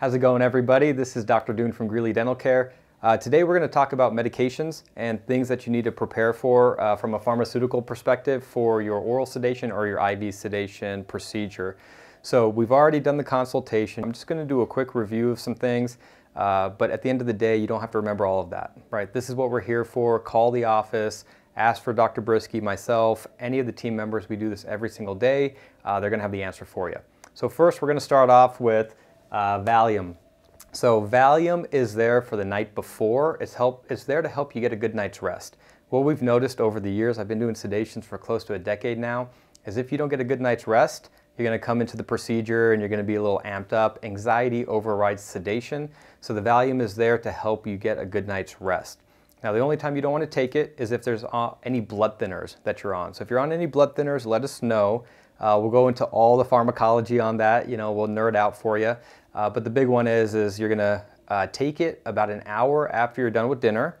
How's it going everybody? This is Dr. Dhoon from Greeley Dental Care. Uh, today we're going to talk about medications and things that you need to prepare for uh, from a pharmaceutical perspective for your oral sedation or your IV sedation procedure. So we've already done the consultation. I'm just going to do a quick review of some things, uh, but at the end of the day you don't have to remember all of that, right? This is what we're here for. Call the office, ask for Dr. Brisky, myself, any of the team members. We do this every single day. Uh, they're going to have the answer for you. So first we're going to start off with uh, Valium. So Valium is there for the night before. It's, help, it's there to help you get a good night's rest. What we've noticed over the years, I've been doing sedations for close to a decade now, is if you don't get a good night's rest, you're going to come into the procedure and you're going to be a little amped up. Anxiety overrides sedation. So the Valium is there to help you get a good night's rest. Now the only time you don't want to take it is if there's uh, any blood thinners that you're on. So if you're on any blood thinners, let us know. Uh, we'll go into all the pharmacology on that. You know, we'll nerd out for you. Uh, but the big one is, is you're gonna uh, take it about an hour after you're done with dinner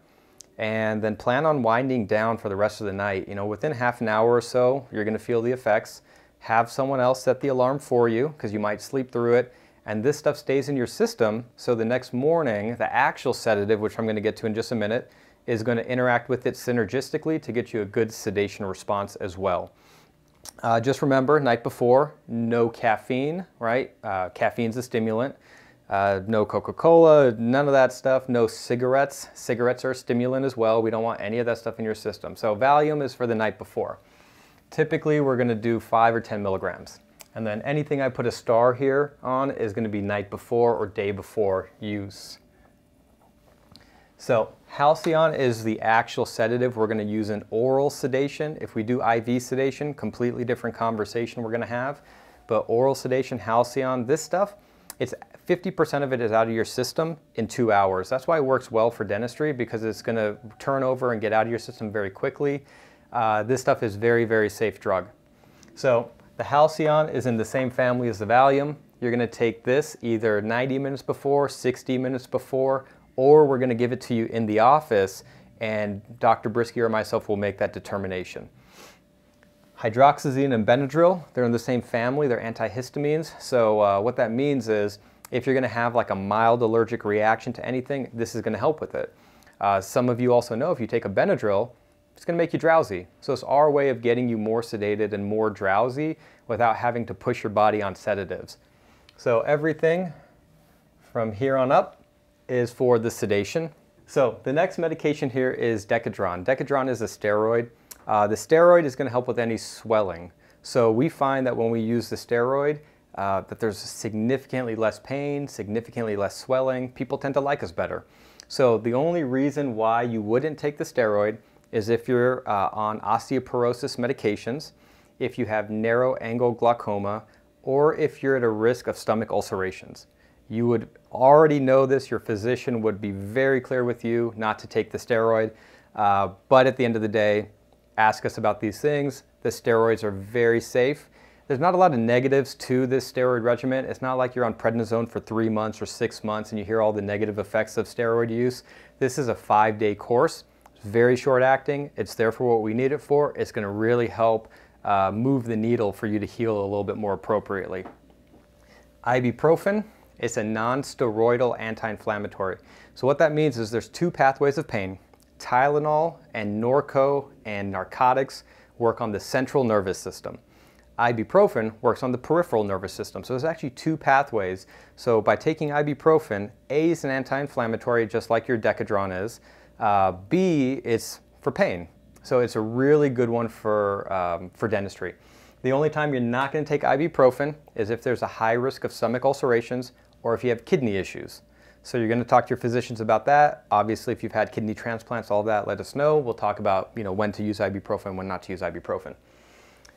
and then plan on winding down for the rest of the night. You know, within half an hour or so, you're gonna feel the effects. Have someone else set the alarm for you because you might sleep through it. And this stuff stays in your system. So the next morning, the actual sedative, which I'm gonna get to in just a minute, is gonna interact with it synergistically to get you a good sedation response as well. Uh, just remember, night before, no caffeine, right? Uh, caffeine's a stimulant. Uh, no Coca-Cola, none of that stuff. No cigarettes. Cigarettes are a stimulant as well. We don't want any of that stuff in your system. So Valium is for the night before. Typically, we're going to do 5 or 10 milligrams. And then anything I put a star here on is going to be night before or day before use. So Halcion is the actual sedative. We're going to use an oral sedation. If we do IV sedation, completely different conversation we're going to have. But oral sedation, Halcion, this stuff, it's 50% of it is out of your system in two hours. That's why it works well for dentistry because it's going to turn over and get out of your system very quickly. Uh, this stuff is very, very safe drug. So the Halcion is in the same family as the Valium. You're going to take this either 90 minutes before, 60 minutes before, or we're going to give it to you in the office and Dr. Brisky or myself will make that determination. Hydroxyzine and Benadryl, they're in the same family, they're antihistamines. So uh, what that means is if you're going to have like a mild allergic reaction to anything, this is going to help with it. Uh, some of you also know if you take a Benadryl, it's going to make you drowsy. So it's our way of getting you more sedated and more drowsy without having to push your body on sedatives. So everything from here on up is for the sedation. So the next medication here is Decadron. Decadron is a steroid. Uh, the steroid is going to help with any swelling. So we find that when we use the steroid, uh, that there's significantly less pain, significantly less swelling. People tend to like us better. So the only reason why you wouldn't take the steroid is if you're uh, on osteoporosis medications, if you have narrow angle glaucoma, or if you're at a risk of stomach ulcerations. You would already know this. Your physician would be very clear with you not to take the steroid. Uh, but at the end of the day, ask us about these things. The steroids are very safe. There's not a lot of negatives to this steroid regimen. It's not like you're on prednisone for three months or six months and you hear all the negative effects of steroid use. This is a five day course. It's very short acting. It's there for what we need it for. It's gonna really help uh, move the needle for you to heal a little bit more appropriately. Ibuprofen, it's a non-steroidal anti-inflammatory. So what that means is there's two pathways of pain. Tylenol and Norco and narcotics work on the central nervous system. Ibuprofen works on the peripheral nervous system. So there's actually two pathways. So by taking ibuprofen, A is an anti-inflammatory just like your Decadron is. Uh, B, it's for pain. So it's a really good one for, um, for dentistry. The only time you're not going to take ibuprofen is if there's a high risk of stomach ulcerations or if you have kidney issues. So you're going to talk to your physicians about that. Obviously, if you've had kidney transplants, all that, let us know. We'll talk about you know, when to use ibuprofen, when not to use ibuprofen.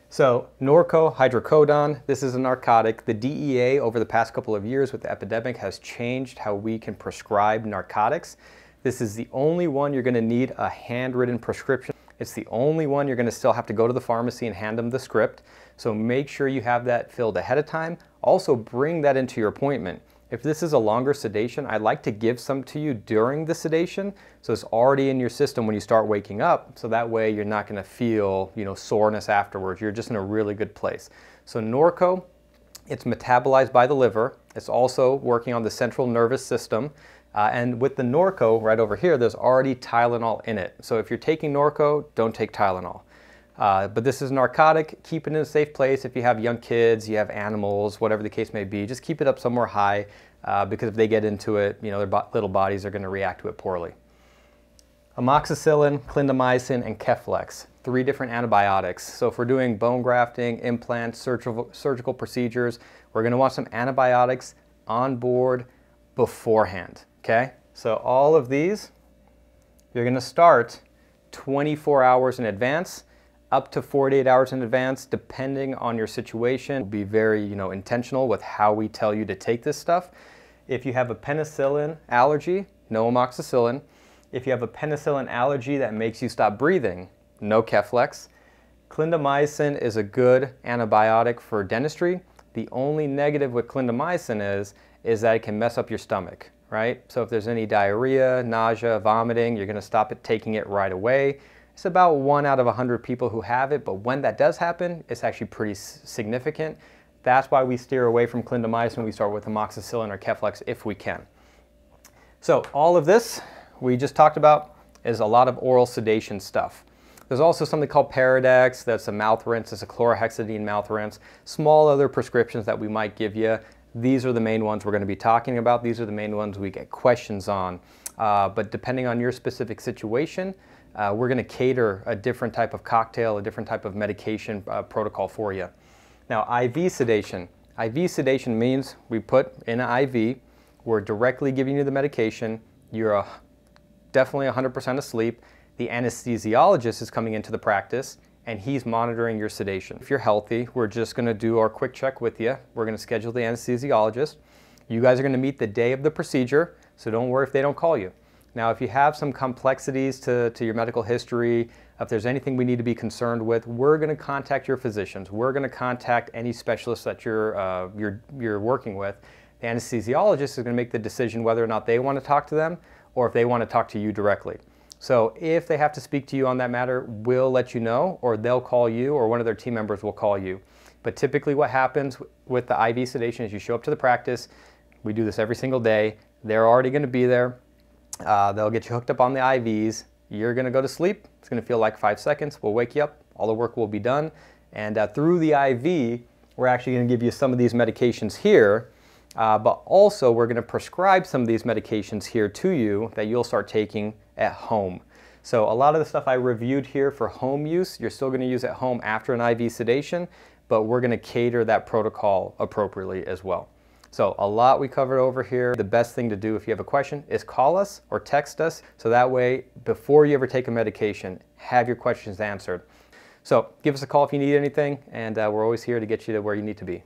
So Norco, hydrocodone, this is a narcotic. The DEA over the past couple of years with the epidemic has changed how we can prescribe narcotics. This is the only one you're going to need a handwritten prescription. It's the only one you're going to still have to go to the pharmacy and hand them the script. So make sure you have that filled ahead of time. Also bring that into your appointment. If this is a longer sedation, I'd like to give some to you during the sedation so it's already in your system when you start waking up so that way you're not going to feel you know, soreness afterwards. You're just in a really good place. So Norco, it's metabolized by the liver It's also working on the central nervous system. Uh, and with the Norco right over here, there's already Tylenol in it. So if you're taking Norco, don't take Tylenol. Uh, but this is narcotic. Keep it in a safe place. If you have young kids, you have animals, whatever the case may be, just keep it up somewhere high uh, because if they get into it, you know, their bo little bodies are going to react to it poorly. Amoxicillin, clindamycin, and Keflex, three different antibiotics. So if we're doing bone grafting, implants, surgical, surgical procedures, we're going to want some antibiotics on board beforehand, okay? So all of these, you're going to start 24 hours in advance up to 48 hours in advance, depending on your situation. Be very, you know, intentional with how we tell you to take this stuff. If you have a penicillin allergy, no amoxicillin. If you have a penicillin allergy that makes you stop breathing, no Keflex. Clindamycin is a good antibiotic for dentistry. The only negative with clindamycin is, is that it can mess up your stomach, right? So if there's any diarrhea, nausea, vomiting, you're gonna stop it taking it right away. It's about one out of 100 people who have it, but when that does happen, it's actually pretty significant. That's why we steer away from clindamycin. We start with amoxicillin or Keflex if we can. So all of this we just talked about is a lot of oral sedation stuff. There's also something called Peridex, that's a mouth rinse, it's a chlorhexidine mouth rinse. Small other prescriptions that we might give you. These are the main ones we're going to be talking about. These are the main ones we get questions on. Uh, but depending on your specific situation, uh, we're going to cater a different type of cocktail, a different type of medication uh, protocol for you. Now, IV sedation. IV sedation means we put in an IV, we're directly giving you the medication, you're definitely 100% asleep, the anesthesiologist is coming into the practice and he's monitoring your sedation. If you're healthy, we're just going to do our quick check with you. We're going to schedule the anesthesiologist. You guys are going to meet the day of the procedure, so don't worry if they don't call you. Now, if you have some complexities to, to your medical history, if there's anything we need to be concerned with, we're going to contact your physicians. We're going to contact any specialists that you're, uh, you're, you're working with. The anesthesiologist is going to make the decision whether or not they want to talk to them or if they want to talk to you directly. So if they have to speak to you on that matter, we'll let you know, or they'll call you, or one of their team members will call you. But typically what happens with the IV sedation is you show up to the practice, we do this every single day, they're already going to be there, uh, they'll get you hooked up on the IVs. You're going to go to sleep. It's going to feel like five seconds. We'll wake you up. All the work will be done. And uh, through the IV, we're actually going to give you some of these medications here. Uh, but also, we're going to prescribe some of these medications here to you that you'll start taking at home. So a lot of the stuff I reviewed here for home use, you're still going to use at home after an IV sedation, but we're going to cater that protocol appropriately as well. So a lot we covered over here. The best thing to do if you have a question is call us or text us. So that way, before you ever take a medication, have your questions answered. So give us a call if you need anything, and uh, we're always here to get you to where you need to be.